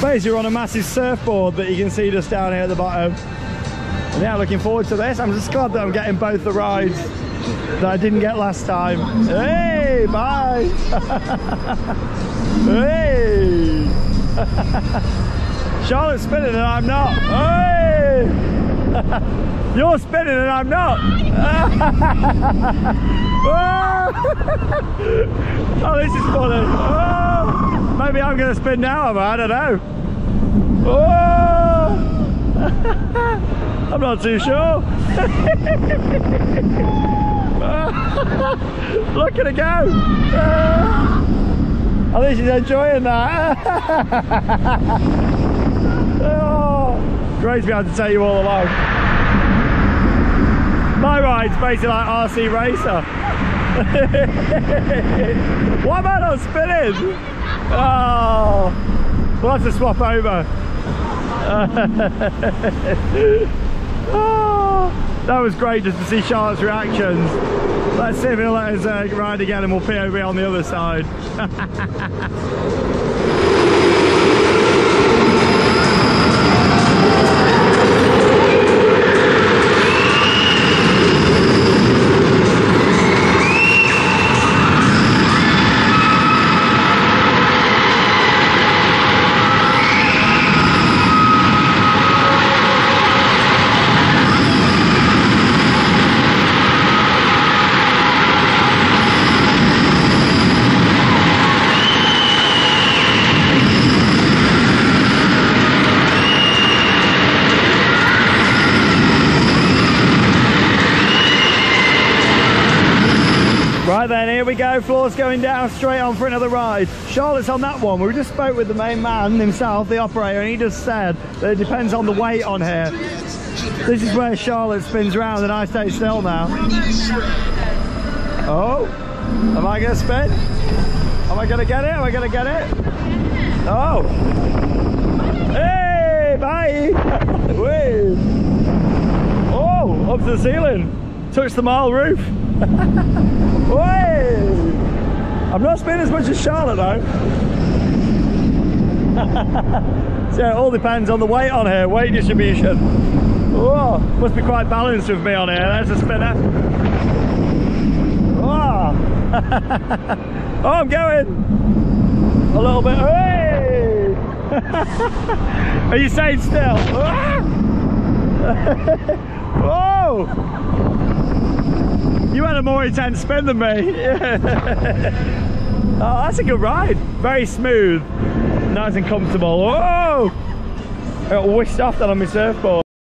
Basically, we're on a massive surfboard that you can see just down here at the bottom. And yeah, looking forward to this. I'm just glad that I'm getting both the rides that I didn't get last time. Hey, bye. hey. Charlotte's spinning and I'm not. Hey. You're spinning and I'm not. oh, this is funny. Oh, maybe I'm going to spin now, I don't know. Oh. I'm not too sure. Look at it go. Oh, I think she's enjoying that. Great to be able to take you all along. My ride's basically like RC Racer. Why am I not spinning? Oh, we'll have to swap over. oh, that was great just to see Charlotte's reactions. Let's see if he'll let us uh, ride again and we'll POV on the other side. Right then, here we go. Floor's going down straight on for another ride. Charlotte's on that one. We just spoke with the main man himself, the operator, and he just said that it depends on the weight on here. This is where Charlotte spins around and I stay still now. Oh, am I going to spin? Am I going to get it? Am I going to get it? Oh. Hey, bye. Oh, up to the ceiling. Touch the mile roof. I'm not spinning as much as Charlotte though. so it all depends on the weight on here, weight distribution. Oh, must be quite balanced with me on here. There's a spinner. Oh, oh I'm going. A little bit. Hey! Are you staying still? Whoa! Oh! You had a more intense spin than me. oh, that's a good ride. Very smooth, nice and comfortable. Oh! I got whisked off that on my surfboard.